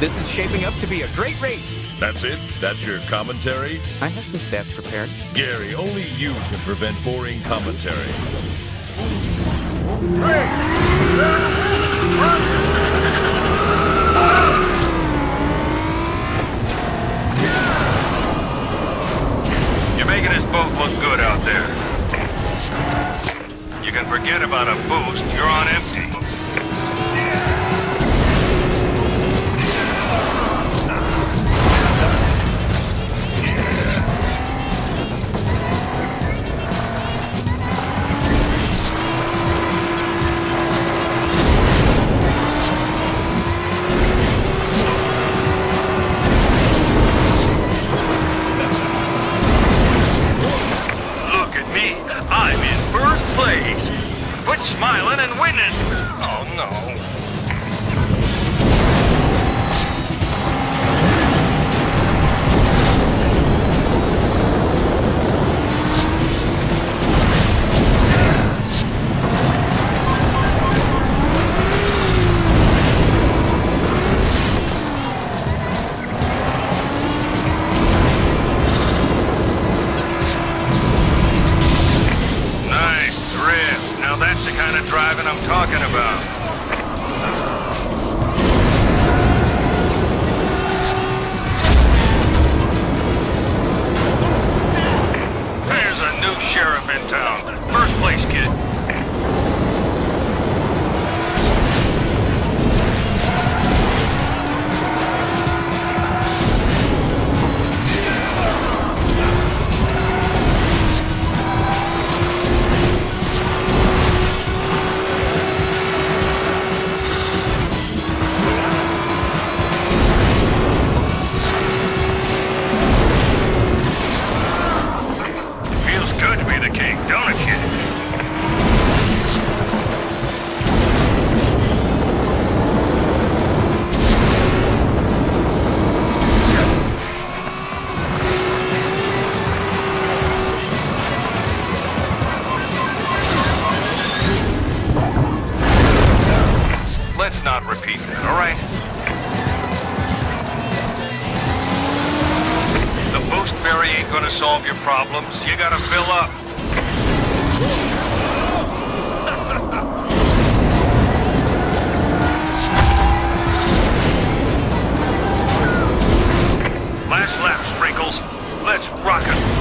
This is shaping up to be a great race. That's it? That's your commentary? I have some stats prepared. Gary, only you can prevent boring commentary. You're making this boat look good out there. You can forget about a boost. You're on empty. Now that's the kind of driving I'm talking about. Let's not repeat that, all right? The boost berry ain't gonna solve your problems. You gotta Last lap, Sprinkles. Let's rock it.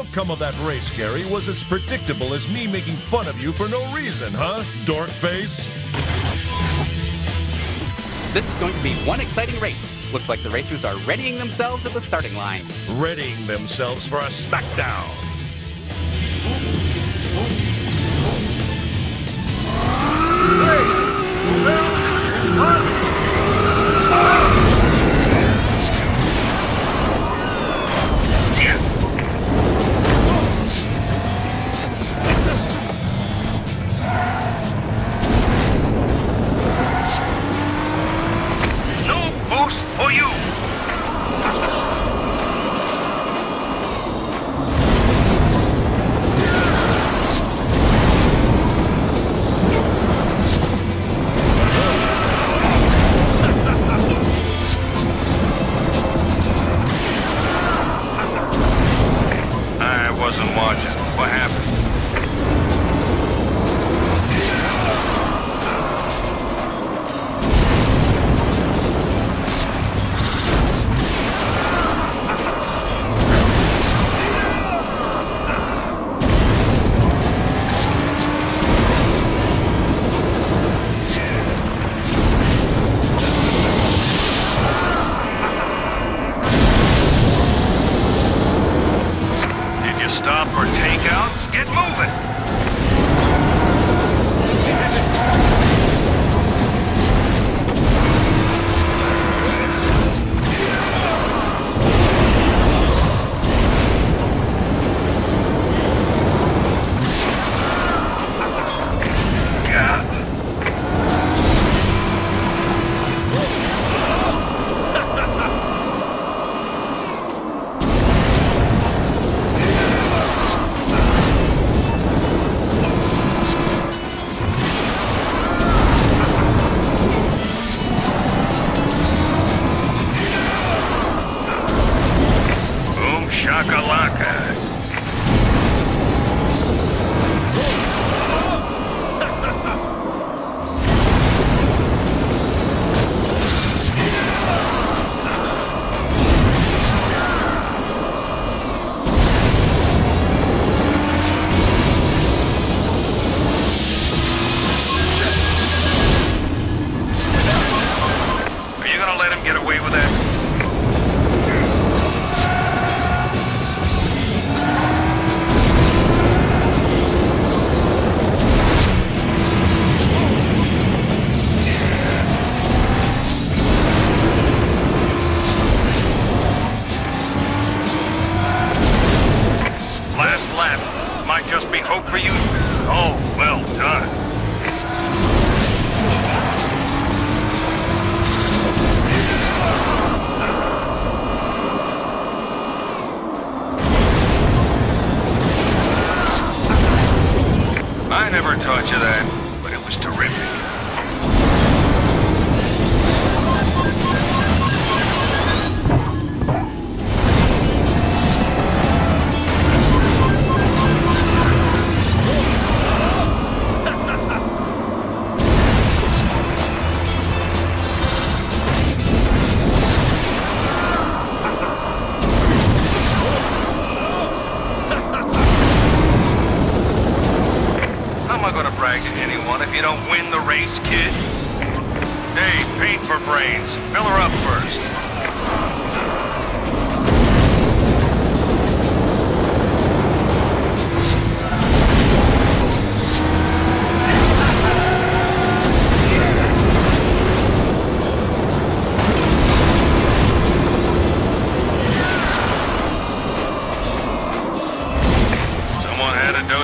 Outcome of that race, Gary, was as predictable as me making fun of you for no reason, huh? Dork face? This is going to be one exciting race. Looks like the racers are readying themselves at the starting line. Readying themselves for a smackdown. No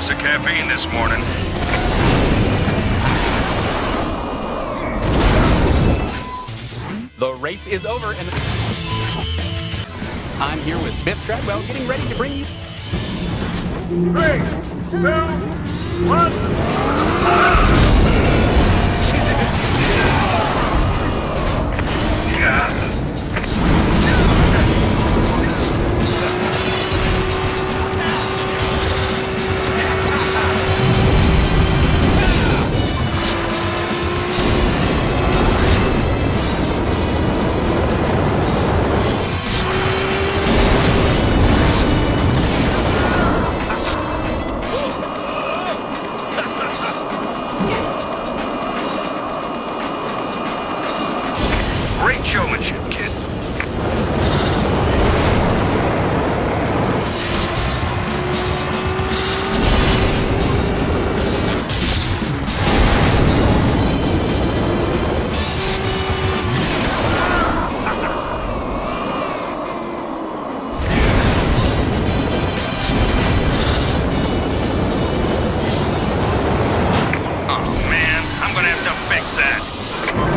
dose of caffeine this morning. The race is over and... I'm here with Biff Treadwell getting ready to bring you... Three, two, one... Yeah. I'm gonna have to fix that.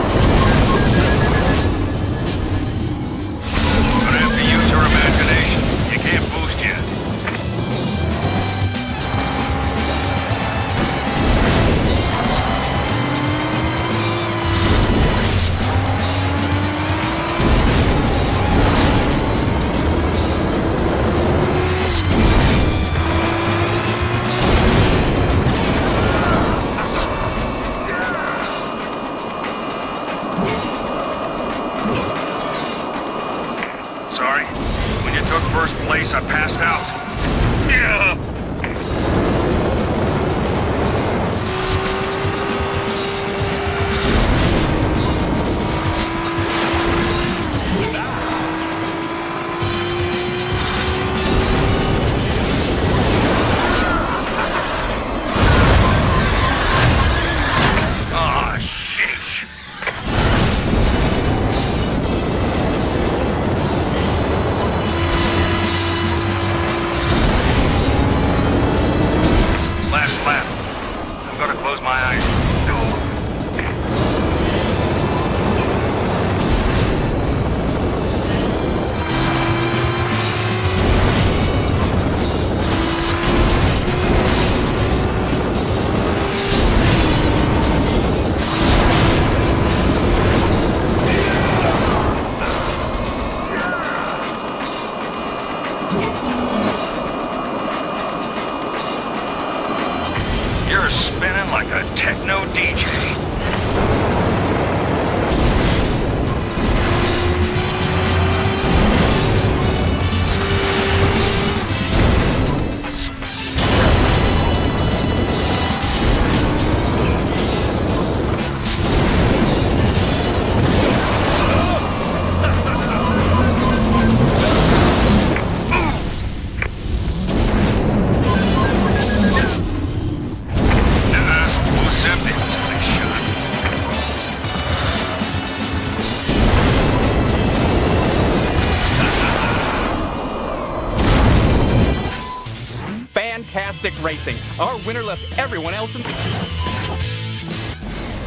Racing! Our winner left everyone else in.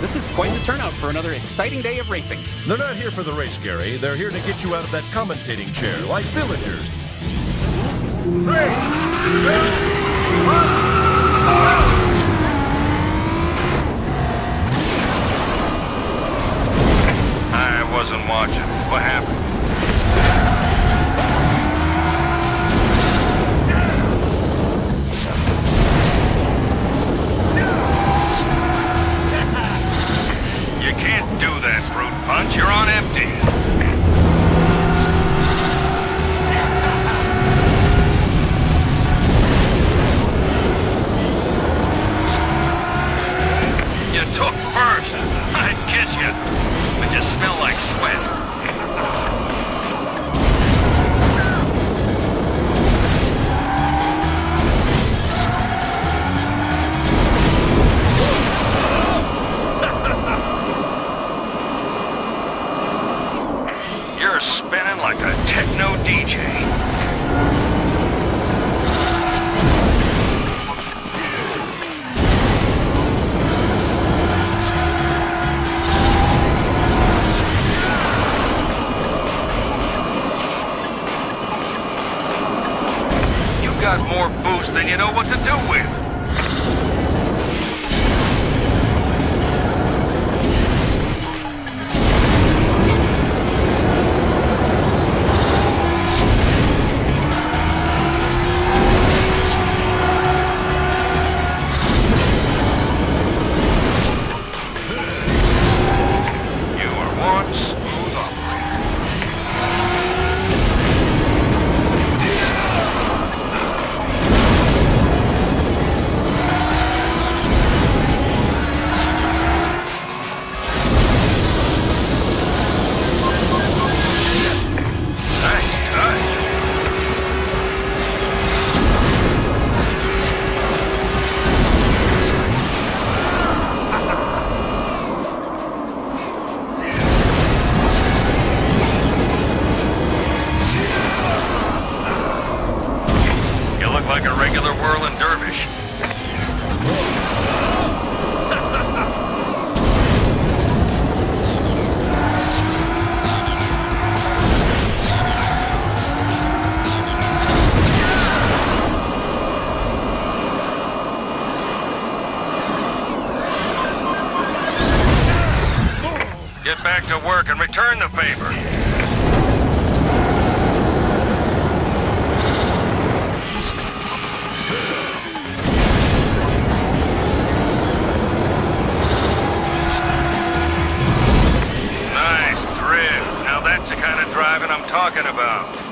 This is quite the turnout for another exciting day of racing. They're not here for the race, Gary. They're here to get you out of that commentating chair, like villagers. I wasn't watching. What happened? Look like a regular whirling dervish. Get back to work and return the favor. Talking about.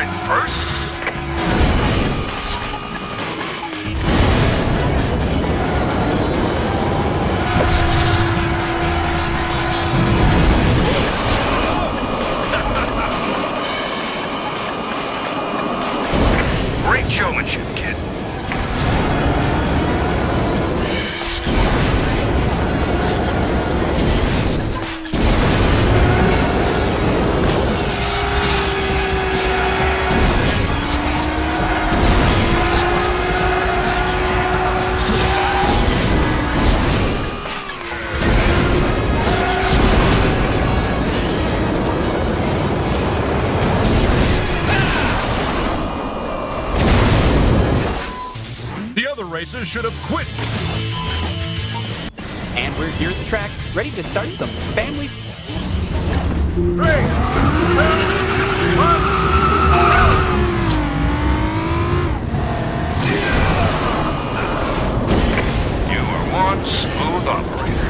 In first? Racers should have quit. And we're here at the track, ready to start some family. You are one smooth operator.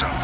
That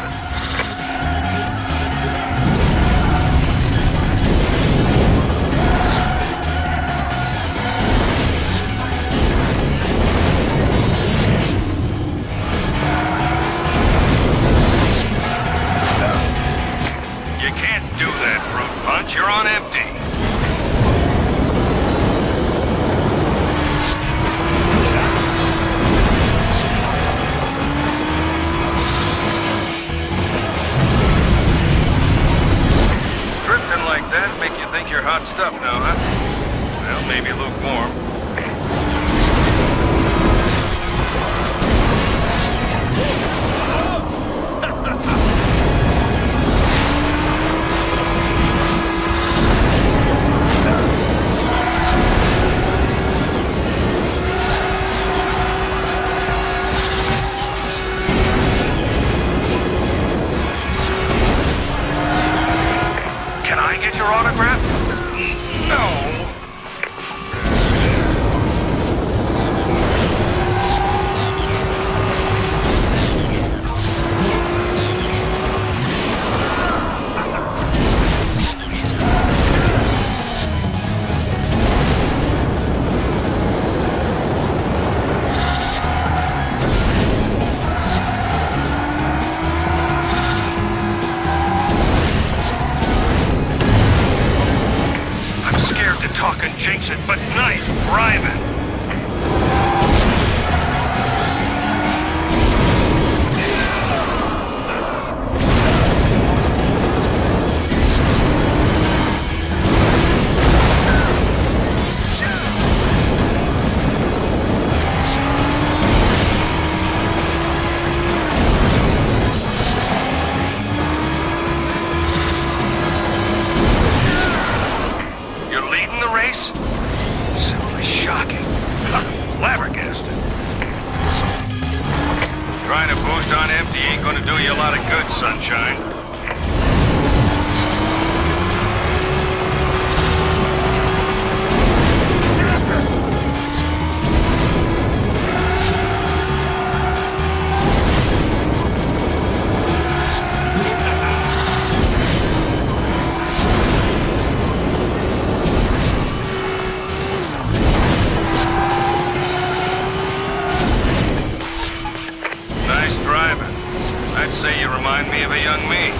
say you remind me of a young me,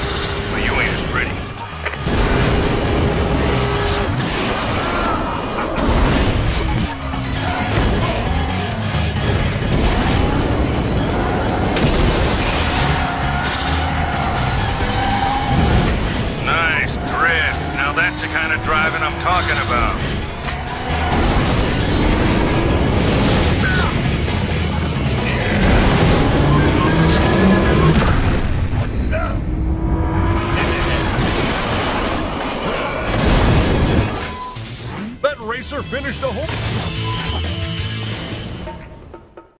but you ain't as pretty. Nice drift. Now that's the kind of driving I'm talking about. Finished a whole.